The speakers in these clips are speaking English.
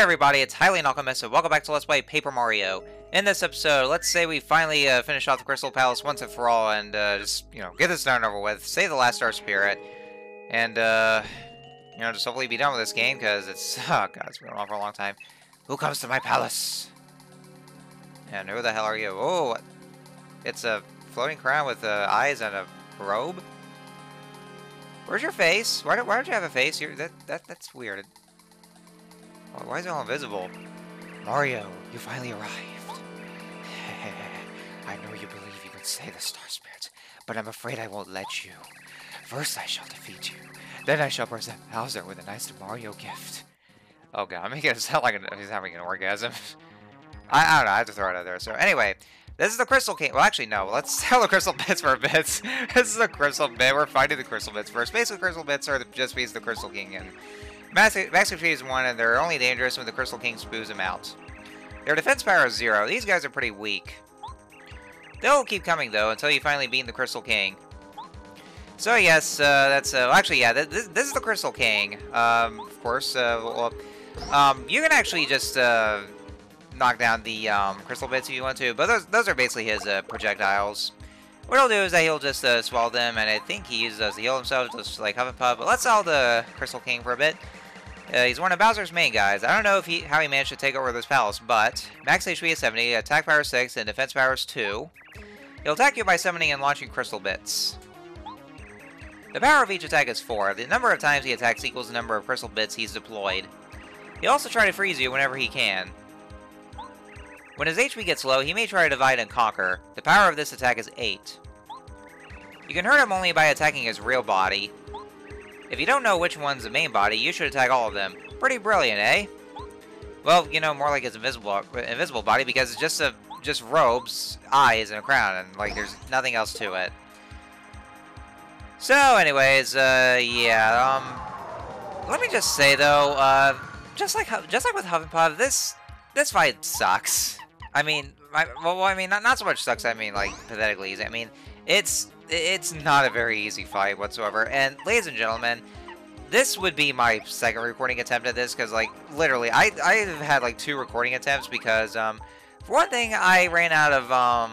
everybody, it's Hylian Alchemist, welcome back to Let's Play Paper Mario. In this episode, let's say we finally uh, finish off the Crystal Palace once and for all, and uh, just, you know, get this done over with, save the last Star Spirit, and, uh, you know, just hopefully be done with this game, because it's, oh god, it's been on for a long time. Who comes to my palace? And who the hell are you? Oh, it's a floating crown with uh, eyes and a robe? Where's your face? Why, don't, why don't you have a face? You're, that, that That's weird. Why is it all invisible? Mario, you finally arrived. I know you believe you can slay the Star Spirits, but I'm afraid I won't let you. First I shall defeat you, then I shall present Bowser with a nice Mario gift. Oh god, I'm making it sound like he's having an orgasm. I, I don't know, I have to throw it out there. So anyway, this is the Crystal King. Well, actually, no. Let's tell the Crystal Bits for a bit. this is the Crystal Bit. We're fighting the Crystal Bits first. Basically, Crystal Bits are the, just means the Crystal King, and Master Tree is one, and they're only dangerous when the Crystal King spews them out. Their defense power is zero. These guys are pretty weak. They'll keep coming, though, until you finally beat the Crystal King. So, yes, uh, that's... Uh, actually, yeah, this, this is the Crystal King. Um, of course, uh, well, um, you can actually just uh, knock down the um, Crystal Bits if you want to, but those, those are basically his uh, projectiles. What he'll do is that he'll just uh, swallow them, and I think he uses those to heal himself, just like Huff and. But let's sell the Crystal King for a bit. Uh, he's one of Bowser's main guys. I don't know if he how he managed to take over this palace, but max HP is 70, attack power 6, and defense power is 2. He'll attack you by summoning and launching crystal bits. The power of each attack is 4. The number of times he attacks equals the number of crystal bits he's deployed. He'll also try to freeze you whenever he can. When his HP gets low, he may try to divide and conquer. The power of this attack is 8. You can hurt him only by attacking his real body, if you don't know which one's the main body, you should attack all of them. Pretty brilliant, eh? Well, you know, more like his invisible invisible body because it's just a just robes, eyes, and a crown, and like there's nothing else to it. So, anyways, uh, yeah, um, let me just say though, uh, just like just like with Huff and Puff, this this fight sucks. I mean, I, well, I mean, not not so much sucks. I mean, like pathetically easy. I mean, it's it's not a very easy fight whatsoever. And ladies and gentlemen, this would be my second recording attempt at this because, like, literally, I I've had like two recording attempts because, um, for one thing, I ran out of um,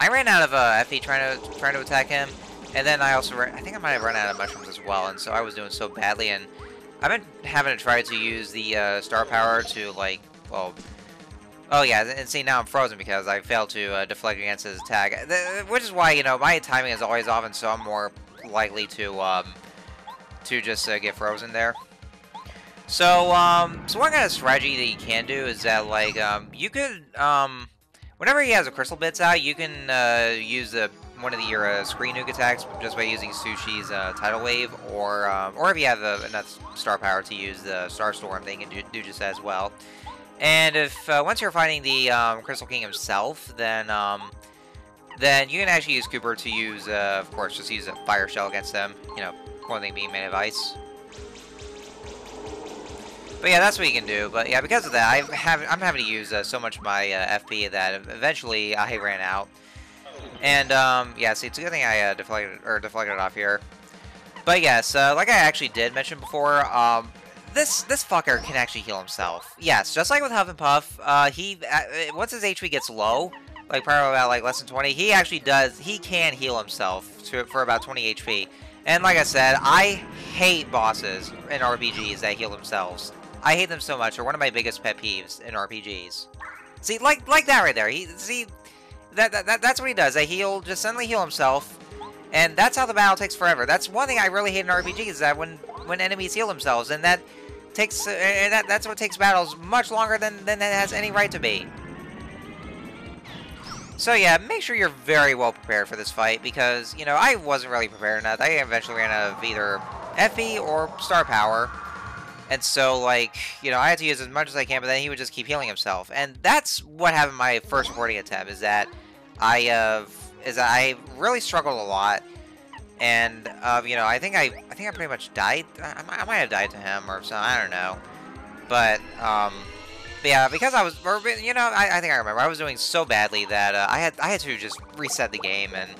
I ran out of uh, FP trying to trying to attack him, and then I also ran, I think I might have run out of mushrooms as well, and so I was doing so badly, and I've been having to try to use the uh, star power to like, well, Oh yeah, and see now I'm frozen because I failed to uh, deflect against his attack, which is why you know my timing is always off, and so I'm more likely to um, to just uh, get frozen there. So um, so one kind of strategy that you can do is that like um, you could um, whenever he has a crystal bits out, you can uh, use the one of the your uh, screen nuke attacks just by using Sushie's uh, tidal wave, or um, or if you have enough star power to use the star storm, they can do, do just as well. And if uh, once you're fighting the um, Crystal King himself, then um, then you can actually use Kooper to use, uh, of course, just use a Fire Shell against them. You know, one thing being made of ice. But yeah, that's what you can do. But yeah, because of that, I have I'm having to use uh, so much my uh, FP that eventually I ran out. And um, yeah, see, it's a good thing I uh, deflected or deflected off here. But yes, uh, like I actually did mention before, um, this this fucker can actually heal himself. Yes, just like with Huff and Puff, uh, he uh, once his HP gets low, like probably about like less than 20, he actually does he can heal himself to for about 20 HP. And like I said, I hate bosses in RPGs that heal themselves. I hate them so much. They're one of my biggest pet peeves in RPGs. See, like like that right there. He see that, that, that that's what he does. He heal just suddenly heal himself. And that's how the battle takes forever. That's one thing I really hate in RPGs is that when when enemies heal themselves and that takes uh, that that's what takes battles much longer than than it has any right to be. So yeah, make sure you're very well prepared for this fight because you know I wasn't really prepared enough. I eventually ran out of either FP or star power. And so, like, you know, I had to use as much as I can, but then he would just keep healing himself. And that's what happened my first recording attempt, is that I, uh, is that I really struggled a lot and uh, you know, I think I, I think I pretty much died. I, I might have died to him or something. I don't know. But um, but yeah, because I was, you know, I, I think I remember I was doing so badly that uh, I had I had to just reset the game and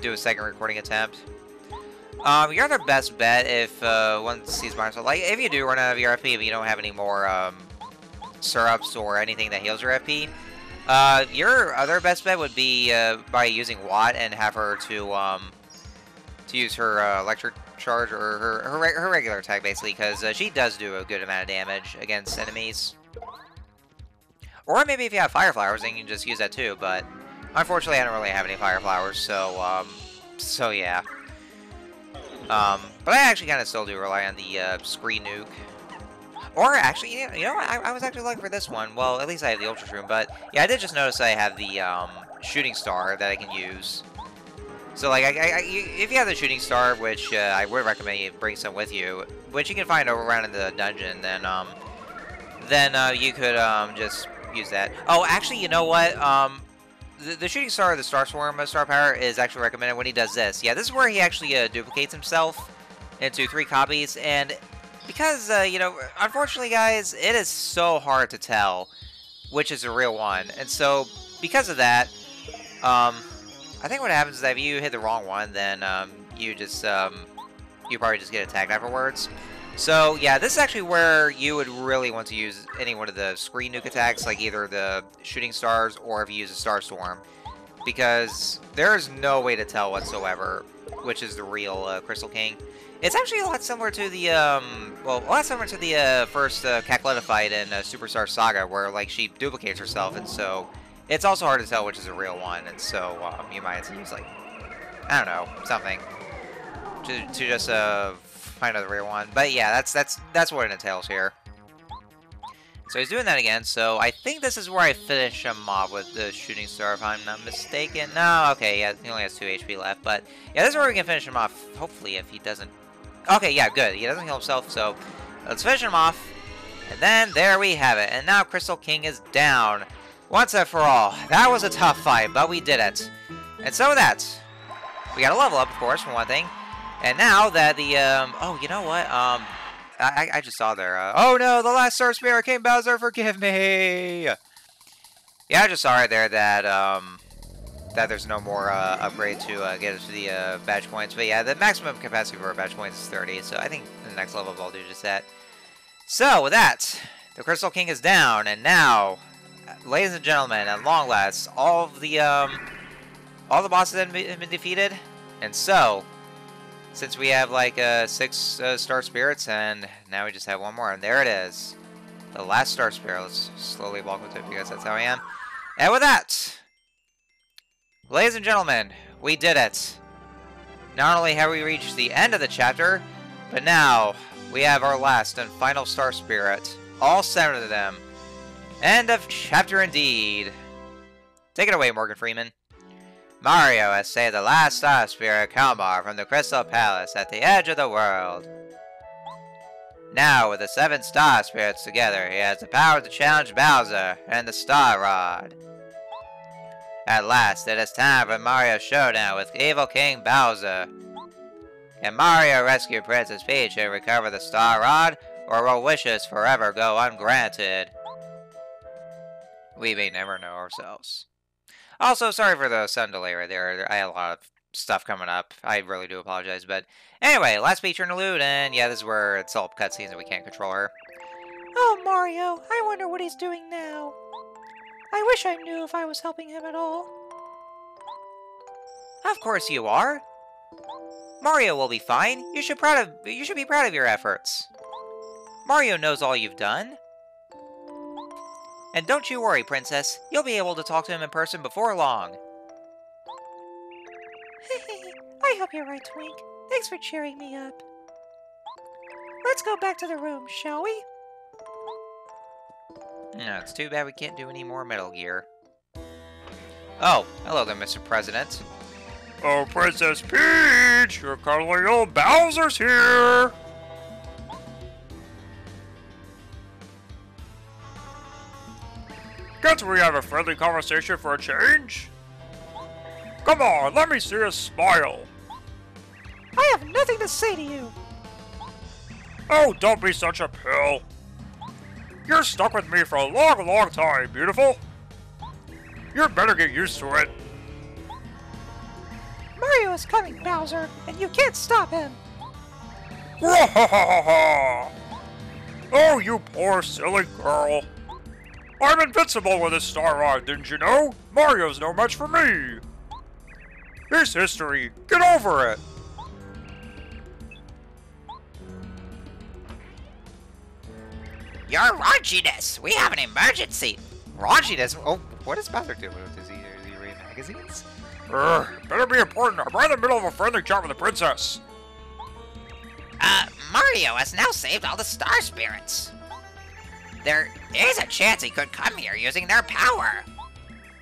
do a second recording attempt. Um, your other best bet if uh, one sees myself, like if you do run out of your FP, but you don't have any more um, syrups or anything that heals your FP, uh, your other best bet would be uh, by using Watt and have her to um, to use her uh, electric charge or her her, her regular attack basically, because uh, she does do a good amount of damage against enemies. Or maybe if you have fire flowers, then you can just use that too. But unfortunately, I don't really have any fire flowers, so um, so yeah. Um, but I actually kind of still do rely on the uh, screen nuke. Or actually, you know, you know I, I, was actually looking for this one. Well, at least I have the Ultra Shroom, but yeah, I did just notice I have the um, Shooting Star that I can use. So, like, I, I, if you have the Shooting Star, which uh, I would recommend you bring some with you, which you can find over around in the dungeon, then, um, then uh, you could um, just use that. Oh, actually, you know what? Um, the, the, Shooting Star, the Star Swarm Star Power, is actually recommended when he does this. Yeah, this is where he actually uh, duplicates himself into three copies, and because, uh, you know, unfortunately, guys, it is so hard to tell which is a real one, and so, because of that, um, I think what happens is that if you hit the wrong one, then, um, you just, um, you probably just get attacked afterwards. So, yeah, this is actually where you would really want to use any one of the screen nuke attacks, like either the shooting stars or if you use a star storm. Because there is no way to tell whatsoever which is the real uh, Crystal King. It's actually a lot similar to the, um, well, a lot similar to the uh, first uh, fight in uh, Superstar Saga, where, like, she duplicates herself, and so it's also hard to tell which is a real one, and so um, you might use, like, I don't know, something to, to just, uh, find the real one. But yeah, that's that's that's what it entails here. So he's doing that again, so I think this is where I finish him off with the Shooting Star, if I'm not mistaken. No, okay, yeah, he only has 2 HP left, but yeah, this is where we can finish him off, hopefully, if he doesn't... Okay, yeah, good, he doesn't heal himself, so let's finish him off, and then there we have it, and now Crystal King is down, once and for all. That was a tough fight, but we did it. And so that, we got a level up, of course, for one thing, and now that the, um, oh, you know what, um, I, I just saw there, uh, oh no, the last Star Spirit came, Bowser, forgive me! Yeah, I just saw right there that, um, that there's no more, uh, upgrade to, uh, get to the, uh, badge points, but yeah, the maximum capacity for badge points is 30, so I think the next level I'll do just that. So, with that, the Crystal King is down, and now, ladies and gentlemen, at long last, all of the, um, all the bosses have been defeated, and so, since we have like uh, six uh, star spirits and now we just have one more and there it is. The last star spirit. Let's slowly walk with it because that's how I am. And with that ladies and gentlemen we did it. Not only have we reached the end of the chapter but now we have our last and final star spirit. All seven of them end of chapter indeed take it away Morgan Freeman Mario has saved the last Star Spirit Kalmar from the Crystal Palace at the edge of the world. Now, with the seven Star Spirits together, he has the power to challenge Bowser and the Star Rod. At last, it is time for Mario's showdown with Evil King Bowser. Can Mario rescue Princess Peach and recover the Star Rod, or will wishes forever go ungranted? We may never know ourselves. Also, sorry for the sound delay right there. I had a lot of stuff coming up. I really do apologize. But anyway, last feature in interlude, and yeah, this is where it's all cutscenes and we can't control her. Oh, Mario, I wonder what he's doing now. I wish I knew if I was helping him at all. Of course you are. Mario will be fine. You should proud of you should be proud of your efforts. Mario knows all you've done. And don't you worry, Princess. You'll be able to talk to him in person before long. I hope you're right, Twink. Thanks for cheering me up. Let's go back to the room, shall we? No, it's too bad we can't do any more Metal Gear. Oh, hello there, Mr. President. Oh, Princess Peach! Your cuddly old Bowser's here! Can't we have a friendly conversation for a change? Come on, let me see a smile. I have nothing to say to you. Oh, don't be such a pill. You're stuck with me for a long, long time, beautiful. You better get used to it. Mario is coming, Bowser, and you can't stop him. Oh, you poor silly girl. I'm invincible with a Star Rod, didn't you know? Mario's no match for me. It's history. Get over it. Your raunchiness! We have an emergency! Raunchiness? Oh, what is Bowser doing? Does he, does he read magazines? Better be important. I'm right in the middle of a friendly chat with the princess. Uh, Mario has now saved all the star spirits. There is a chance he could come here using their power.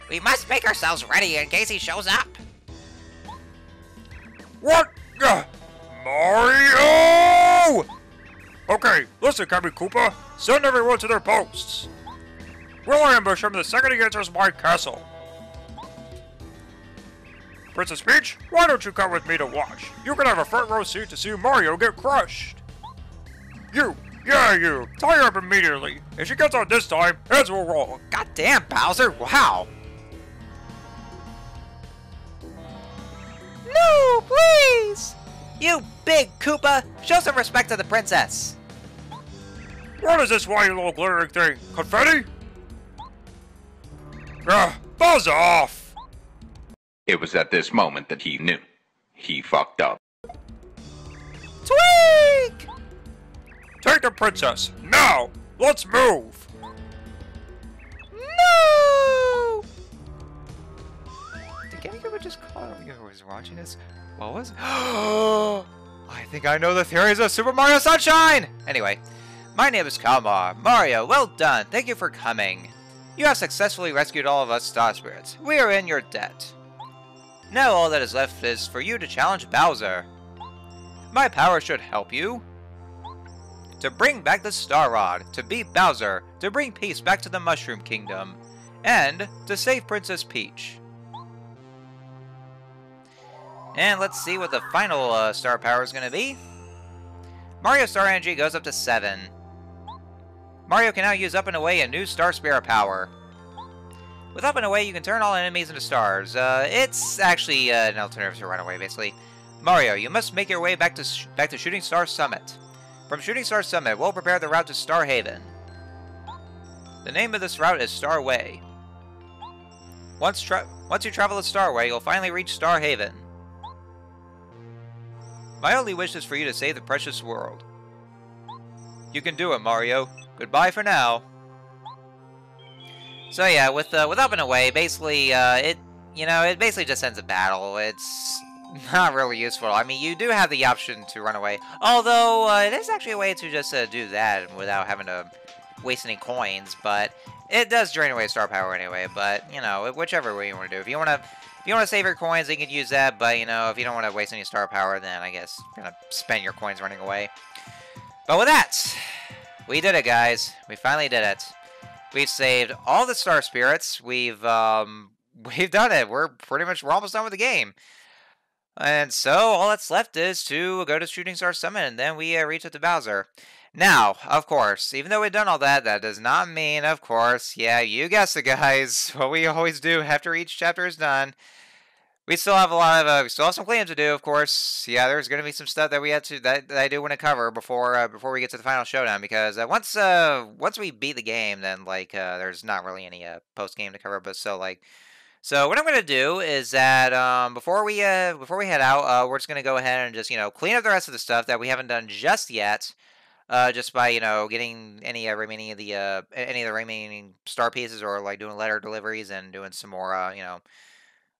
We must make ourselves ready in case he shows up. What? Uh, Mario! Okay, listen, Captain Koopa. Send everyone to their posts. We'll ambush him the second he enters my castle. Princess Peach, why don't you come with me to watch? You can have a front row seat to see Mario get crushed. You, yeah you, tie her up immediately. If she gets out this time, heads will roll. God damn, Bowser! Wow! No, please! You big Koopa! Show some respect to the princess! What is this whiny little glittering thing? Confetti? Ah, buzz off! It was at this moment that he knew. He fucked up. Take the princess, now! Let's move! No! Did GameCube just call it you was watching this? What was I think I know the theories of Super Mario Sunshine! Anyway, my name is Kalmar. Mario, well done. Thank you for coming. You have successfully rescued all of us Star Spirits. We are in your debt. Now all that is left is for you to challenge Bowser. My power should help you. To bring back the Star Rod, to beat Bowser, to bring peace back to the Mushroom Kingdom, and to save Princess Peach. And let's see what the final uh, star power is going to be. Mario Star Energy goes up to 7. Mario can now use Up and Away a new Star Spirit power. With Up and Away, you can turn all enemies into stars. Uh, it's actually uh, an alternative to Runaway, basically. Mario, you must make your way back to back to Shooting Star Summit. From Shooting Star Summit, we'll prepare the route to Star Haven. The name of this route is Star Way. Once, once you travel the Starway, you'll finally reach Star Haven. My only wish is for you to save the precious world. You can do it, Mario. Goodbye for now. So yeah, with uh, with up and away, basically, uh, it you know it basically just ends a battle. It's not really useful. I mean, you do have the option to run away, although uh, it is actually a way to just uh, do that without having to waste any coins. But it does drain away star power anyway. But you know, whichever way you want to do. If you want to, if you want to save your coins, you can use that. But you know, if you don't want to waste any star power, then I guess you're gonna spend your coins running away. But with that, we did it, guys. We finally did it. We've saved all the Star Spirits. We've um, we've done it. We're pretty much we're almost done with the game. And so all that's left is to go to Shooting Star Summit, and then we uh, reach out to Bowser. Now, of course, even though we've done all that, that does not mean, of course, yeah, you guessed it, guys, what we always do after each chapter is done. We still have a lot of, uh, we still have some cleanup to do, of course. Yeah, there's going to be some stuff that we had to, that, that I do want to cover before, uh, before we get to the final showdown, because uh, once, uh, once we beat the game, then, like, uh, there's not really any, uh, post-game to cover, but so, like, so what I'm going to do is that, um, before we, uh, before we head out, uh, we're just going to go ahead and just, you know, clean up the rest of the stuff that we haven't done just yet, uh, just by, you know, getting any, uh, remaining of the, uh, any of the remaining star pieces, or, like, doing letter deliveries and doing some more, uh, you know,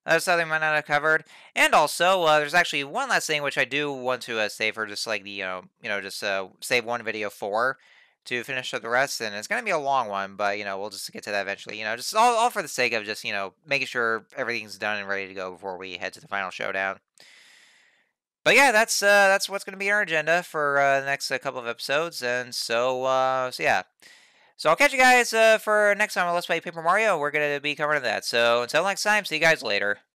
that's something I might not have covered. And also, uh, there's actually one last thing which I do want to uh, save for just like the, you know, you know, just uh, save one video for to finish up the rest. And it's going to be a long one, but, you know, we'll just get to that eventually. You know, just all, all for the sake of just, you know, making sure everything's done and ready to go before we head to the final showdown. But yeah, that's uh, that's what's going to be our agenda for uh, the next uh, couple of episodes. And so, uh, so yeah. So I'll catch you guys uh, for next time on Let's Play Paper Mario. We're going to be covering that. So until next time, see you guys later.